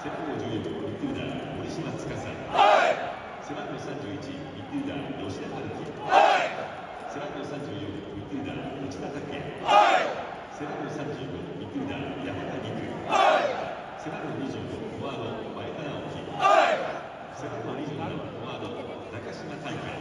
背番号14ミッドフィルダー森島司。背番号31ミッドフィルダー吉田春樹。背番号34ミッドフィルダー内田拓也背番号35ミッドルダー山田陸。背番号25フォワード前田直樹。背番号27フォワード中島大輝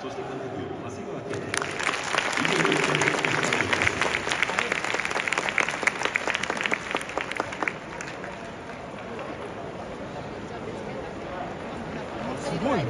そして監督長谷川健太。Muy.